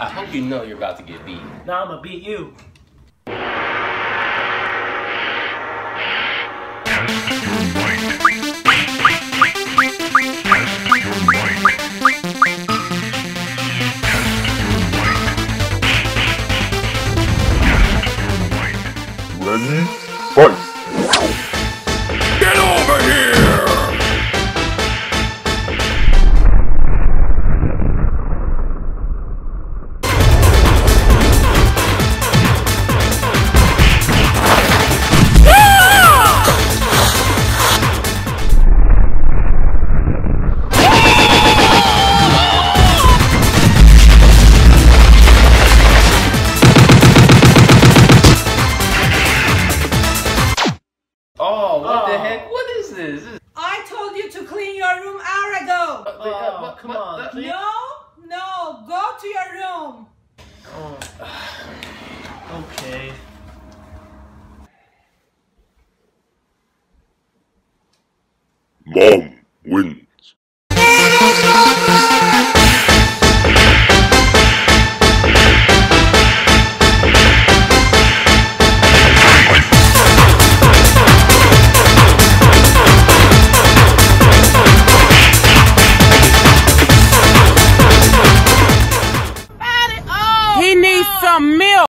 I hope you know you're about to get beat. Now I'm gonna beat you. Ready? Fight! Oh, what the Oh. heck? What is this? This is- I told you to clean your room hour ago. uh, Oh, what- come what on, the- please. No, no, go to your room. Oh. Okay. Mom! some milk.